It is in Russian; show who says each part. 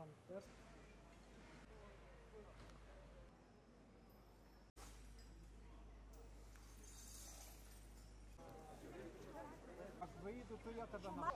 Speaker 1: там тест. Як виїду, то я тебе на...